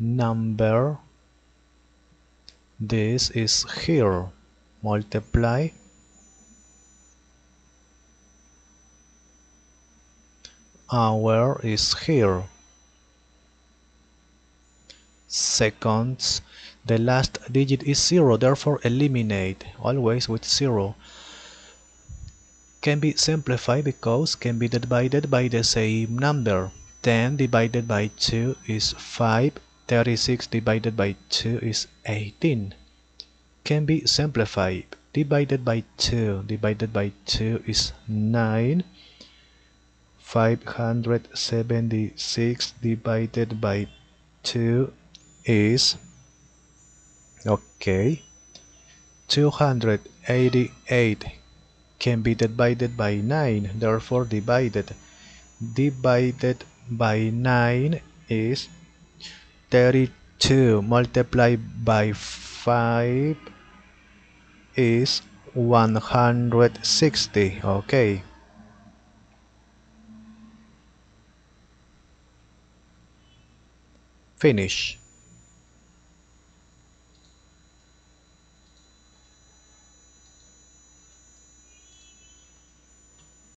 number. This is here. Multiply. Hour is here. Seconds. The last digit is zero therefore eliminate. Always with zero. Can be simplified because can be divided by the same number. 10 divided by 2 is 5 36 divided by 2 is 18 can be simplified. Divided by 2 divided by 2 is 9 576 divided by 2 is okay 288 can be divided by 9 therefore divided. Divided by 9 is 32 multiplied by 5 is 160 okay. Finish